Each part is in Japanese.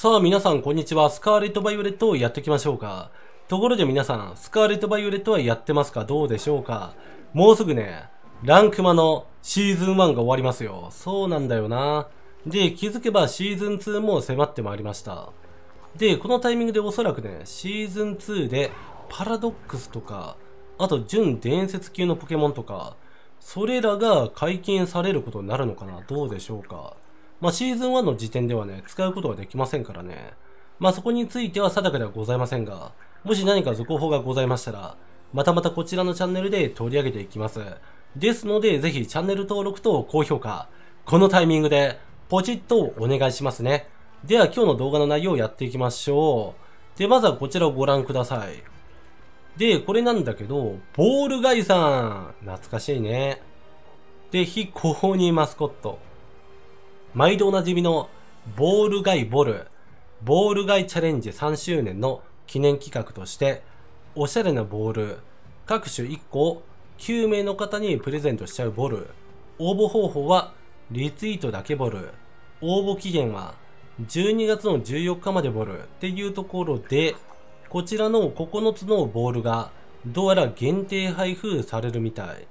さあ皆さんこんにちは。スカーレット・バイオレットをやっていきましょうか。ところで皆さん、スカーレット・バイオレットはやってますか？どうでしょうか？もうすぐね、ランクマのシーズン1が終わりますよ。そうなんだよな。で、気づけばシーズン2も迫ってまいりました。で、このタイミングでおそらくね、シーズン2でパラドックスとか、あと準伝説級のポケモンとか、それらが解禁されることになるのかな？どうでしょうか？まあ、シーズン1の時点ではね、使うことができませんからね。まあ、そこについては定かではございませんが、もし何か続報がございましたら、またまたこちらのチャンネルで取り上げていきます。ですので、ぜひチャンネル登録と高評価、このタイミングでポチッとお願いしますね。では今日の動画の内容をやっていきましょう。で、まずはこちらをご覧ください。で、これなんだけど、ボールガイさん。懐かしいね。で、非公認マスコット。毎度おなじみのボールガイボル。ボールガイチャレンジ3周年の記念企画として、おしゃれなボール、各種1個を9名の方にプレゼントしちゃうボル。応募方法は、リツイートだけボル。応募期限は、12月の14日までボルっていうところで、こちらの9つのボールが、どうやら限定配布されるみたい。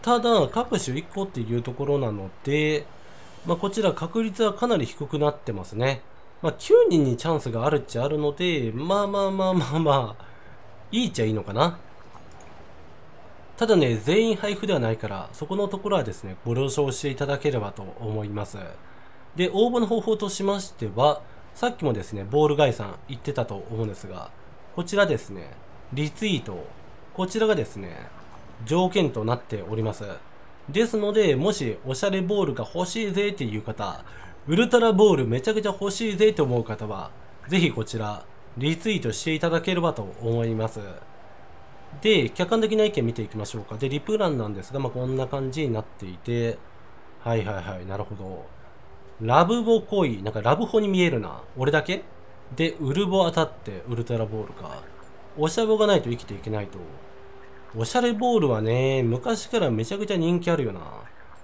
ただ、各種1個っていうところなので、まあ、こちら確率はかなり低くなってますね。まあ、9人にチャンスがあるっちゃあるので、まあまあまあまあまあ、いいっちゃいいのかな。ただね、全員配布ではないから、そこのところはですね、ご了承していただければと思います。で、応募の方法としましては、さっきもですね、ボールガイさん言ってたと思うんですが、こちらですね、リツイート、こちらがですね、条件となっております。ですので、もしおしゃれボールが欲しいぜっていう方、ウルトラボールめちゃくちゃ欲しいぜと思う方は、ぜひこちら、リツイートしていただければと思います。で、客観的な意見見ていきましょうか。で、リプランなんですが、まあ、こんな感じになっていて、はいはいはい、なるほど。ラブボ濃い。なんかラブホに見えるな。俺だけ？で、ウルボ当たってウルトラボールか。おしゃぼがないと生きていけないと。おしゃれボールはね、昔からめちゃくちゃ人気あるよな。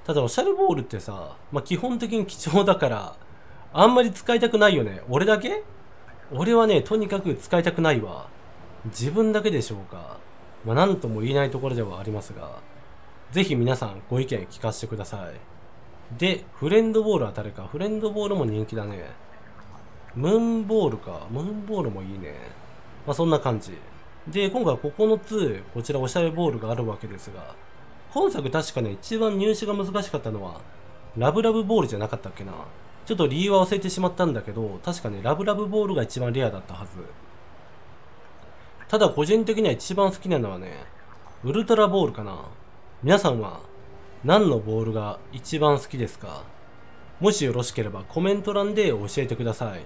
ただおしゃれボールってさ、まあ、基本的に貴重だから、あんまり使いたくないよね。俺だけ？俺はね、とにかく使いたくないわ。自分だけでしょうか。まあ、なんとも言えないところではありますが、ぜひ皆さんご意見聞かせてください。で、フレンドボールは誰か？フレンドボールも人気だね。ムーンボールか。ムーンボールもいいね。まあ、そんな感じ。で、今回9つ、こちらおしゃれボールがあるわけですが、本作確かね、一番入手が難しかったのは、ラブラブボールじゃなかったっけな。ちょっと理由は忘れてしまったんだけど、確かね、ラブラブボールが一番レアだったはず。ただ個人的には一番好きなのはね、ウルトラボールかな。皆さんは何のボールが一番好きですか？もしよろしければコメント欄で教えてください。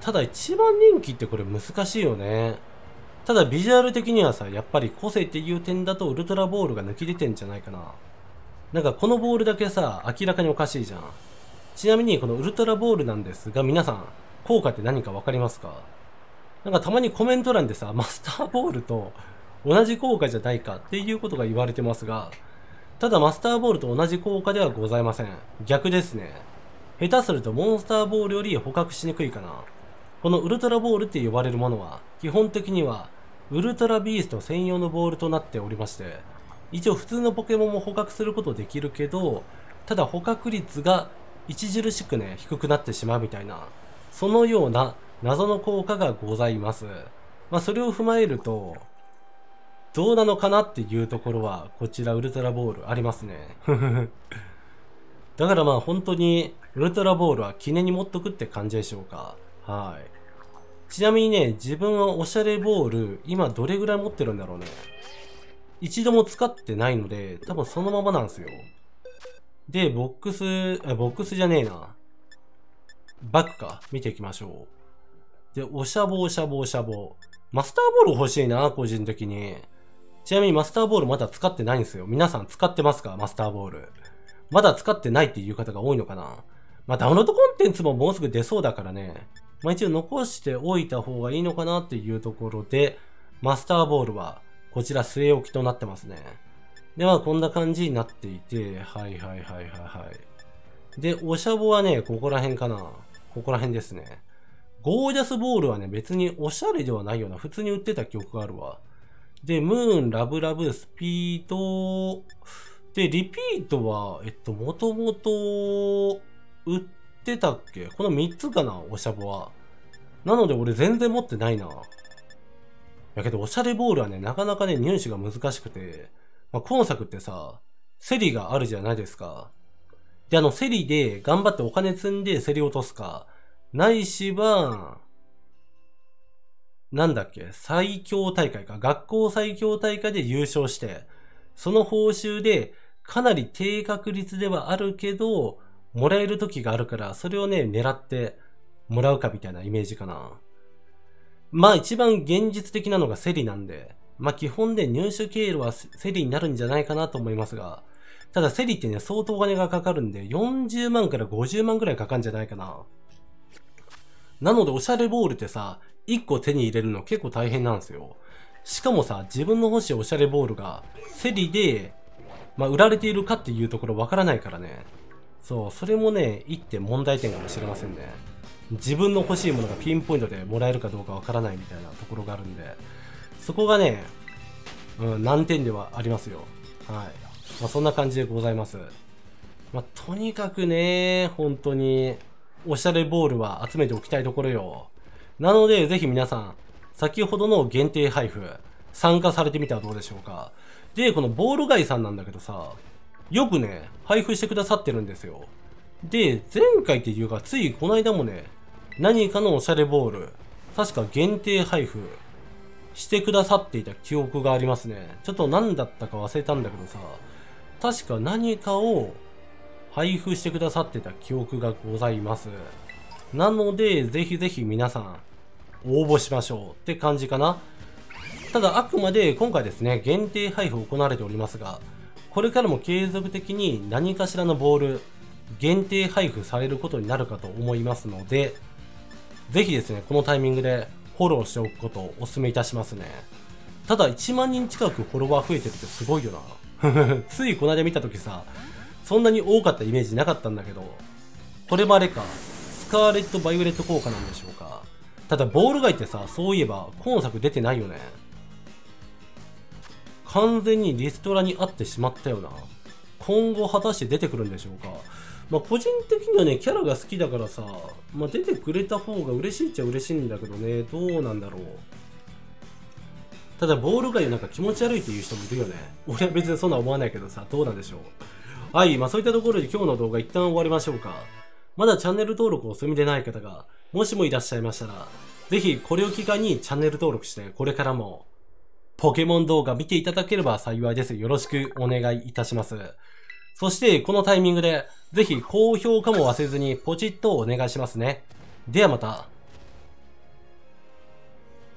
ただ一番人気ってこれ難しいよね。ただビジュアル的にはさ、やっぱり個性っていう点だとウルトラボールが抜き出てんじゃないかな。なんかこのボールだけさ、明らかにおかしいじゃん。ちなみにこのウルトラボールなんですが、皆さん、効果って何かわかりますか？なんかたまにコメント欄でさ、マスターボールと同じ効果じゃないかっていうことが言われてますが、ただマスターボールと同じ効果ではございません。逆ですね。下手するとモンスターボールより捕獲しにくいかな。このウルトラボールって呼ばれるものは、基本的にはウルトラビースト専用のボールとなっておりまして、一応普通のポケモンも捕獲することできるけど、ただ捕獲率が著しくね、低くなってしまうみたいな、そのような謎の効果がございます。まあ、それを踏まえると、どうなのかなっていうところは、こちらウルトラボールありますね。だからまあ本当に、ウルトラボールは記念に持っとくって感じでしょうか。はい。ちなみにね、自分はおしゃれボール、今どれぐらい持ってるんだろうね。一度も使ってないので、多分そのままなんですよ。で、ボックス、ボックスじゃねえな。バックか。見ていきましょう。で、おしゃぼおしゃぼおしゃぼ。マスターボール欲しいな、個人的に。ちなみにマスターボールまだ使ってないんですよ。皆さん使ってますか？マスターボール。まだ使ってないっていう方が多いのかなまあ、ダウンロードコンテンツももうすぐ出そうだからね。まあ、一応残しておいた方がいいのかなっていうところで、マスターボールはこちら据え置きとなってますね。で、まあこんな感じになっていて、はいはいはいはいはい。で、おしゃぼはね、ここら辺かな。ここら辺ですね。ゴージャスボールはね、別におしゃれではないような、普通に売ってた記憶があるわ。で、ムーン、ラブラブ、スピード、で、リピートは、えっと、もともと、売ってってたっけ？この3つかな？おしゃぼは。なので俺全然持ってないな。やけど、おしゃれボールはね、なかなかね、入手が難しくて、まあ、今作ってさ、セリがあるじゃないですか。で、あの、セリで頑張ってお金積んで競り落とすか、ないしは、なんだっけ、最強大会か。学校最強大会で優勝して、その報酬でかなり低確率ではあるけど、もらえる時があるから、それをね、狙ってもらうかみたいなイメージかな。まあ一番現実的なのがセリなんで、まあ基本で入手経路はセリになるんじゃないかなと思いますが、ただセリってね、相当お金がかかるんで、40万から50万くらいかかるんじゃないかな。なので、おしゃれボールってさ、1個手に入れるの結構大変なんですよ。しかもさ、自分の欲しいおしゃれボールが、セリで、まあ、売られているかっていうところわからないからね。そう、それもね、一点問題点かもしれませんね。自分の欲しいものがピンポイントでもらえるかどうかわからないみたいなところがあるんで、そこがね、うん、難点ではありますよ。はい。まあ、そんな感じでございます。まあ、とにかくね、本当に、おしゃれボールは集めておきたいところよ。なので、ぜひ皆さん、先ほどの限定配布、参加されてみてはどうでしょうか。で、このボールガイさんなんだけどさ、よくね、配布してくださってるんですよ。で、前回っていうか、ついこの間もね、何かのおしゃれボール、確か限定配布してくださっていた記憶がありますね。ちょっと何だったか忘れたんだけどさ、確か何かを配布してくださってた記憶がございます。なので、ぜひぜひ皆さん、応募しましょうって感じかな。ただ、あくまで今回ですね、限定配布行われておりますが、これからも継続的に何かしらのボール、限定配布されることになるかと思いますので、ぜひですね、このタイミングでフォローしておくことをお勧めいたしますね。ただ、1万人近くフォロワー増えてるってすごいよな。ついこの間見た時さ、そんなに多かったイメージなかったんだけど、これもあれか、スカーレット・バイオレット効果なんでしょうか。ただ、ボールガイってさ、そういえば、今作出てないよね。完全にリストラに合ってしまったよな。今後果たして出てくるんでしょうか。まあ、個人的にはね、キャラが好きだからさ、まあ、出てくれた方が嬉しいっちゃ嬉しいんだけどね、どうなんだろう。ただ、ボールガイなんか気持ち悪いっていう人もいるよね。俺は別にそんな思わないけどさ、どうなんでしょう。はい、まあそういったところで今日の動画一旦終わりましょうか。まだチャンネル登録をお済みでない方が、もしもいらっしゃいましたら、ぜひこれを機会にチャンネル登録して、これからも、ポケモン動画見ていただければ幸いです。よろしくお願いいたします。そして、このタイミングで、ぜひ高評価も忘れずにポチッとお願いしますね。ではまた。